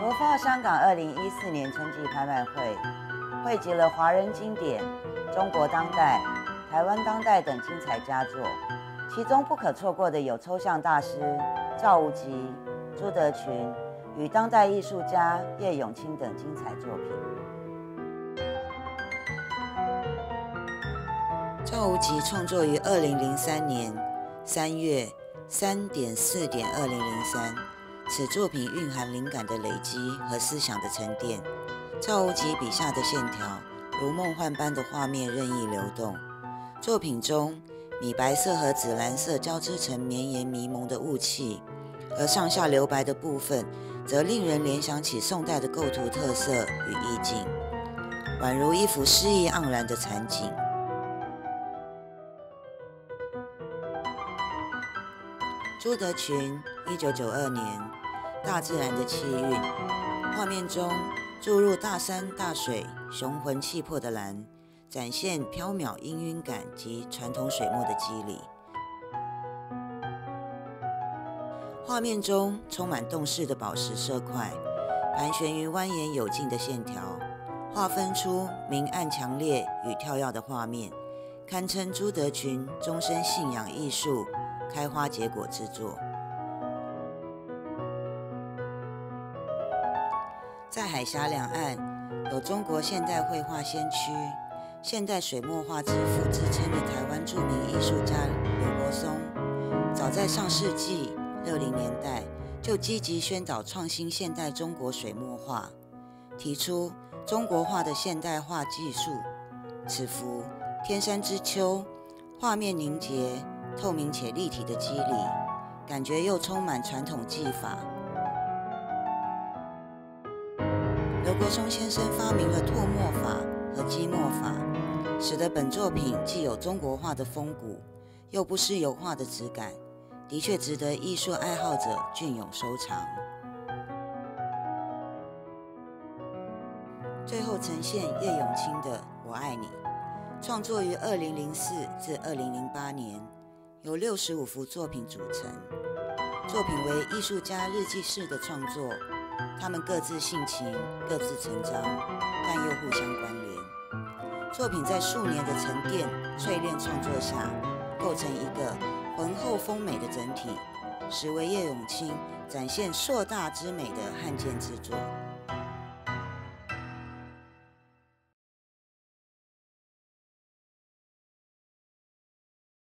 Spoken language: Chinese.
国发香港二零一四年春季拍卖会，汇集了华人经典、中国当代、台湾当代等精彩佳作，其中不可错过的有抽象大师赵无极、朱德群与当代艺术家叶永青等精彩作品。赵无极创作于二零零三年三月三点四点二零零三。此作品蕴含灵感的累积和思想的沉淀。赵无极笔下的线条如梦幻般的画面任意流动。作品中米白色和紫蓝色交织成绵延迷蒙的雾气，而上下留白的部分则令人联想起宋代的构图特色与意境，宛如一幅诗意盎然的残景。朱德群，一九九二年。大自然的气韵，画面中注入大山大水、雄浑气魄的蓝，展现飘渺氤氲感及传统水墨的肌理。画面中充满动势的宝石色块，盘旋于蜿蜒有劲的线条，划分出明暗强烈与跳跃的画面，堪称朱德群终身信仰艺术开花结果之作。在海峡两岸，有中国现代绘画先驱、现代水墨画之父之称的台湾著名艺术家刘伯松，早在上世纪六零年代就积极宣导创新现代中国水墨画，提出中国画的现代化技术。此幅《天山之秋》，画面凝结、透明且立体的肌理，感觉又充满传统技法。刘国松先生发明了拓墨法和积墨法，使得本作品既有中国画的风骨，又不失油画的质感，的确值得艺术爱好者隽永收藏。最后呈现叶永青的《我爱你》，创作于二零零四至二零零八年，由六十五幅作品组成，作品为艺术家日记式的创作。他们各自性情，各自成长，但又互相关联。作品在数年的沉淀、淬炼创作下，构成一个浑厚丰美的整体，实为叶永青展现硕大之美的罕见之作。